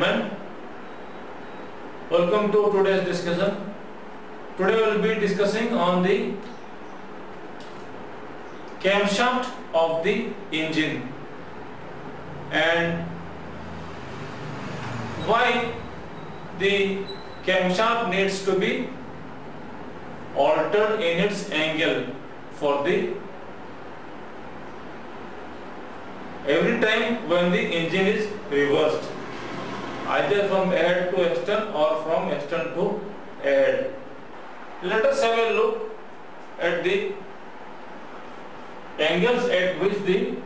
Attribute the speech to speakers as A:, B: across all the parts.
A: gentlemen, welcome to today's discussion. Today we will be discussing on the camshaft of the engine and why the camshaft needs to be altered in its angle for the every time when the engine is reversed either from ahead to astern or from astern to ahead. Let us have a look at the angles at which the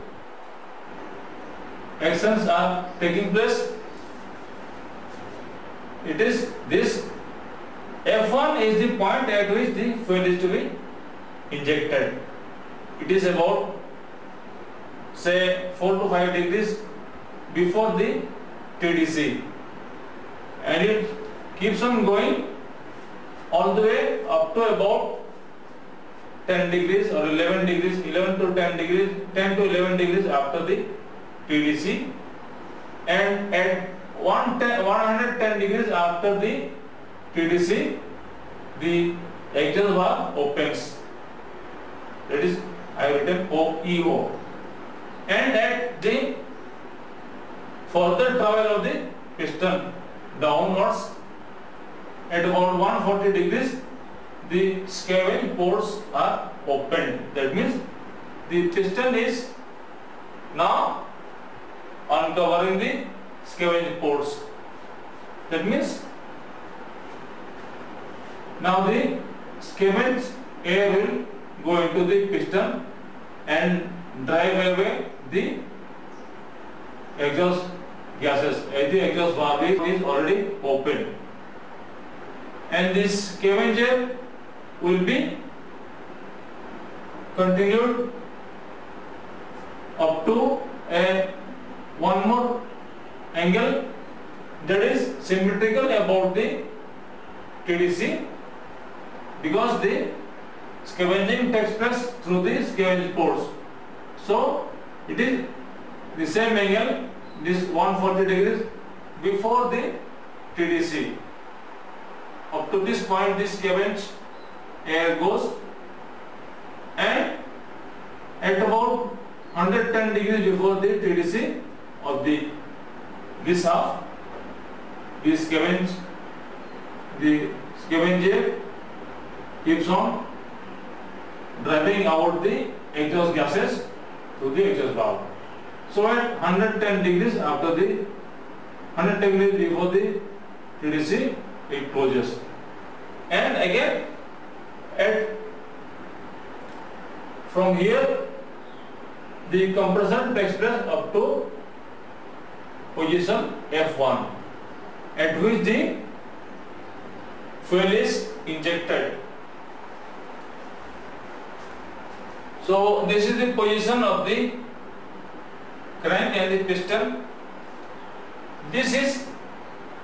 A: actions are taking place. It is this F1 is the point at which the fuel is to be injected. It is about say 4 to 5 degrees before the TDC and it keeps on going all the way up to about 10 degrees or 11 degrees 11 to 10 degrees 10 to 11 degrees after the TDC and at 110, 110 degrees after the TDC the exhaust valve opens that is I have written OEO and at the further travel of the piston downwards at about 140 degrees the scavenge ports are opened that means the piston is now uncovering the scavenge ports that means now the scavenge air will go into the piston and drive away the exhaust gases as the exhaust valve is already open and this scavenge air will be continued up to a one more angle that is symmetrical about the TDC because the scavenging takes place through the scavenge ports. So it is the same angle, this 140 degrees before the TDC. Up to this point, this scavenge air goes and at about 110 degrees before the TDC of the this half, the scavenge, the scavenge air keeps on driving out the exhaust gases to the exhaust valve. So at 110 degrees after the 110 degrees before the TDC it closes. And again at from here the compression takes place up to position F1 at which the fuel is injected. So this is the position of the crank and the piston. This is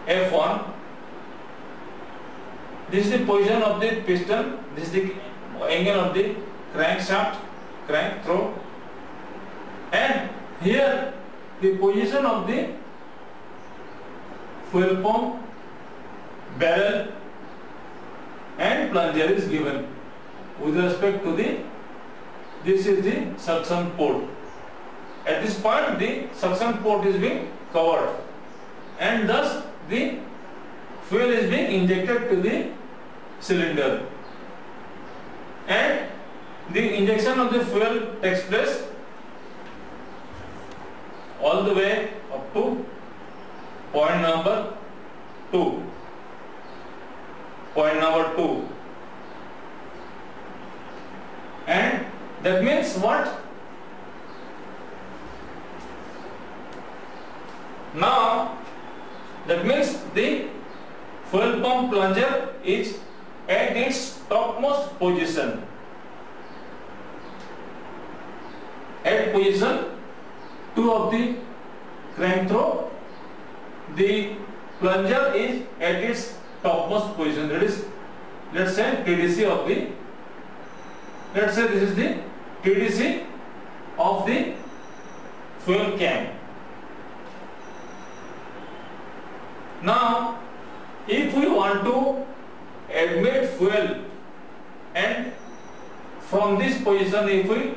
A: F1. This is the position of the piston. This is the angle of the crankshaft, crank throw. And here the position of the fuel pump, barrel and plunger is given with respect to the this is the suction port. At this point the suction port is being covered and thus the fuel is being injected to the cylinder. And the injection of the fuel takes place all the way up to point number 2 point number 2 and that means what? Now that means the fuel pump plunger is at its topmost position at position 2 of the crank throw the plunger is at its topmost position that is let's say TDC of the let's say this is the TDC of the fuel cam Now, if we want to admit fuel and from this position if we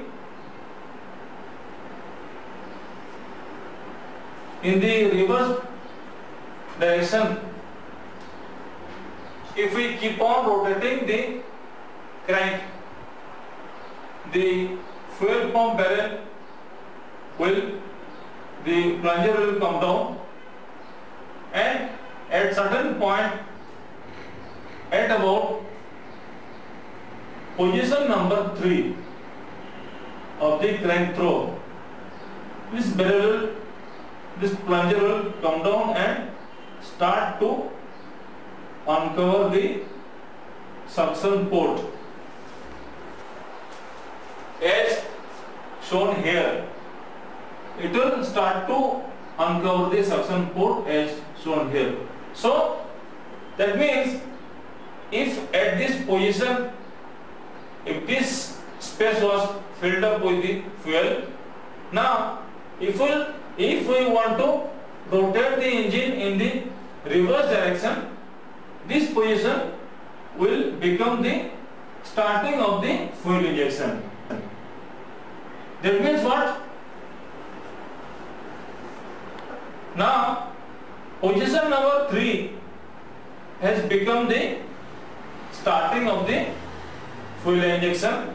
A: in the reverse direction if we keep on rotating the crank the fuel pump barrel will the plunger will come down and at certain point at about position number 3 of the crank throw this barrel this plunger will come down and start to uncover the suction port as shown here it will start to uncover the suction port as shown here. So that means if at this position if this space was filled up with the fuel now if we if we want to rotate the engine in the reverse direction this position will become the starting of the fuel injection. That means what now position number 3 has become the starting of the fuel injection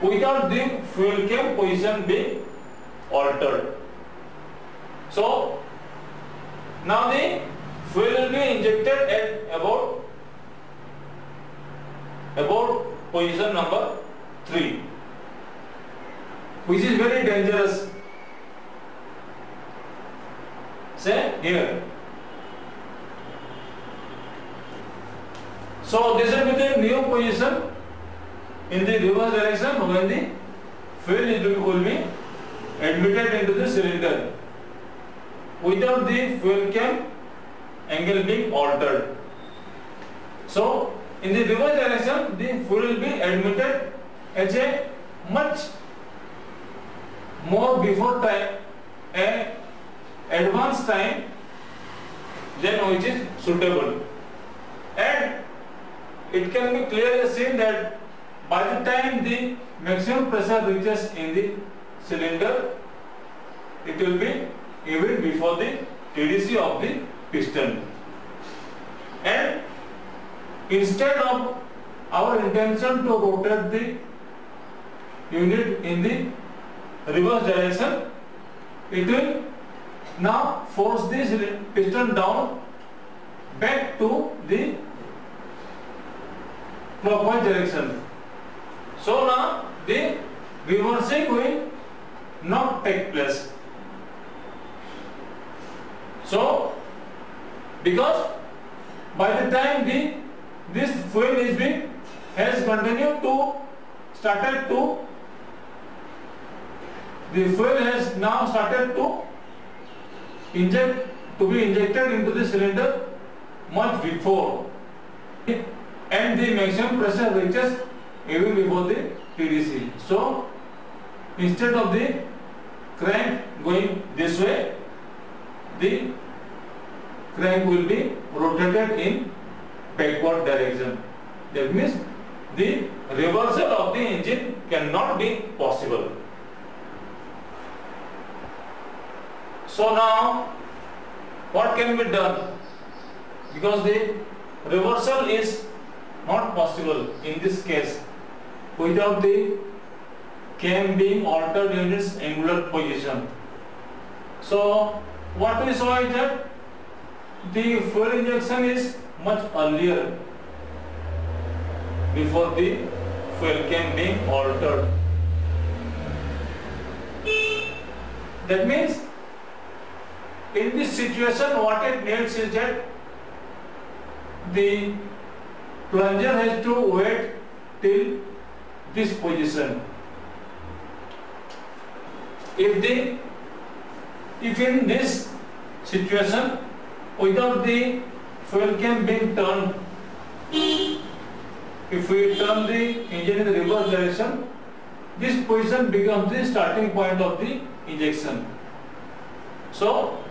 A: without the fuel cap position being altered. So now the fuel will be injected at about about position number 3 which is very dangerous say here so this will be the new position in the reverse direction when the fuel is will be admitted into the cylinder without the fuel cap angle being altered. So in the reverse direction the fuel will be admitted at a much more before time a advanced time than which is suitable and it can be clearly seen that by the time the maximum pressure reaches in the cylinder it will be even before the TDC of the piston and instead of our intention to rotate the unit in the reverse direction it will now force this piston down back to the clockwise direction. So now the reversing will not take place. So because by the time the this fuel is being has continued to started to the fuel has now started to inject to be injected into the cylinder much before and the maximum pressure reaches even before the TDC. So instead of the crank going this way, the crank will be rotated in backward direction. That means the reversal of the engine cannot be possible. So now what can be done? Because the reversal is not possible in this case without the cam being altered in its angular position. So what we saw is that the fuel injection is much earlier before the fuel cam being altered. That means in this situation what it needs is that the plunger has to wait till this position. If the if in this situation without the fuel cam being turned, if we turn the engine in the reverse direction, this position becomes the starting point of the injection. So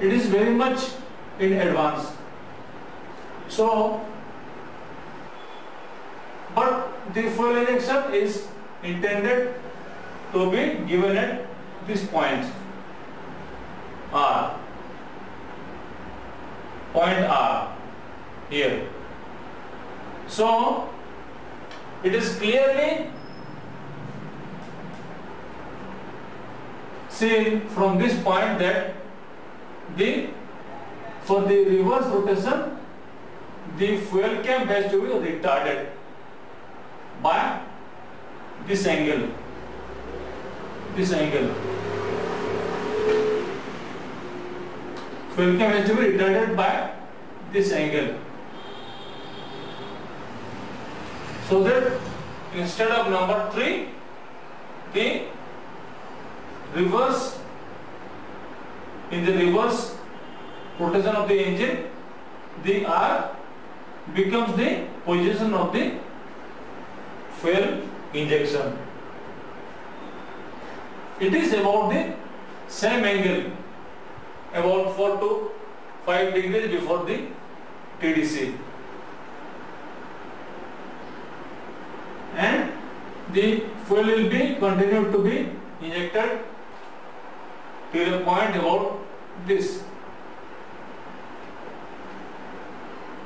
A: it is very much in advance. So, but the fuel injection is intended to be given at this point R. Point R here. So, it is clearly seen from this point that the for the reverse rotation the fuel cam has to be retarded by this angle this angle fuel cam has to be retarded by this angle so that instead of number 3 the reverse in the reverse rotation of the engine the R becomes the position of the fuel injection it is about the same angle about 4 to 5 degrees before the TDC and the fuel will be continued to be injected till a point about this.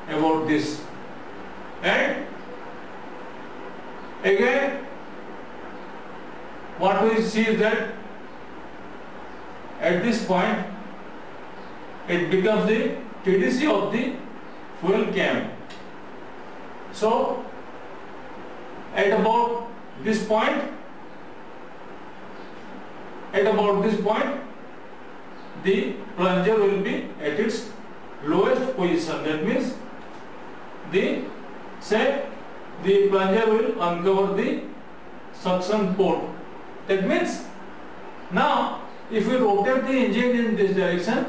A: About this. Eh? And again what we see is that at this point it becomes the TDC of the fuel cam so at about this point at about this point the plunger will be at its lowest position that means the say the plunger will uncover the suction port that means now if we rotate the engine in this direction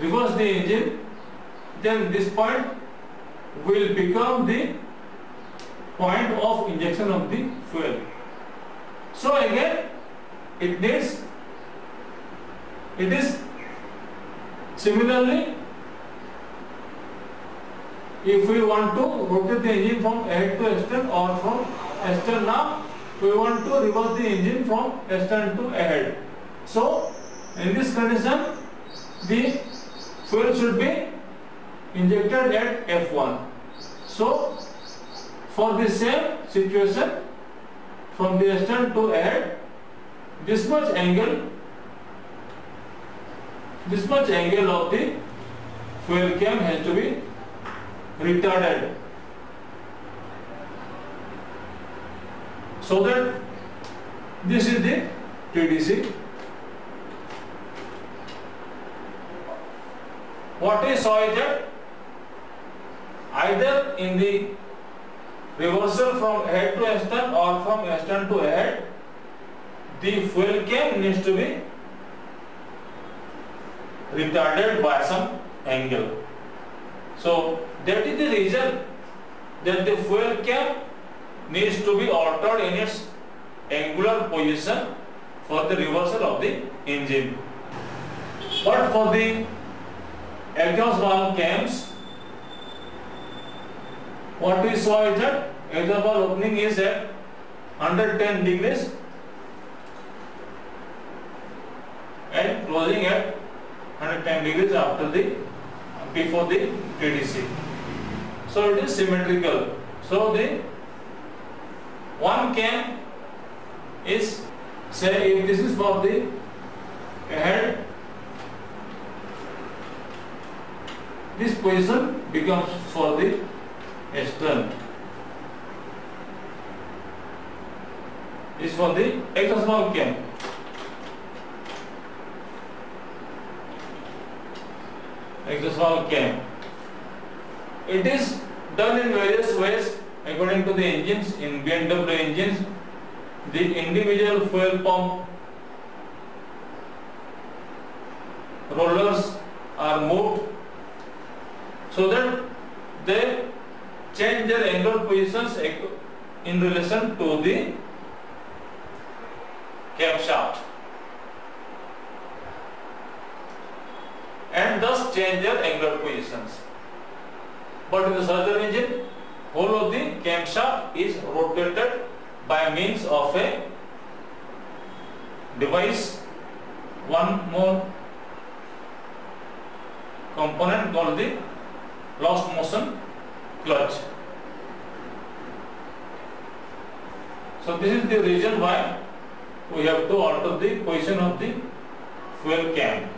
A: reverse the engine then this point will become the point of injection of the fuel so again it needs it is similarly if we want to rotate the engine from ahead to astern or from astern now we want to reverse the engine from astern to ahead so in this condition the fuel should be injected at F1 so for the same situation from the astern to ahead this much angle this much angle of the fuel cam has to be retarded. So that this is the TDC what we saw is that either in the reversal from head to astern or from astern to head the fuel cam needs to be retarded by some angle. So that is the reason that the fuel cam needs to be altered in its angular position for the reversal of the engine. But for the exhaust valve cams what we saw is that exhaust valve opening is at 110 degrees and closing at 110 degrees after the before the TDC. So it is symmetrical. So the one cam is say if this is for the head this position becomes for the astern is for the valve cam valve cam it is done in various ways according to the engines in B & W engines the individual fuel pump rollers are moved so that they change their angular positions in relation to the camshaft change their angular positions. But in the Sulzer engine, whole of the camshaft is rotated by means of a device, one more component called the lost motion clutch. So this is the reason why we have to alter the position of the fuel cam.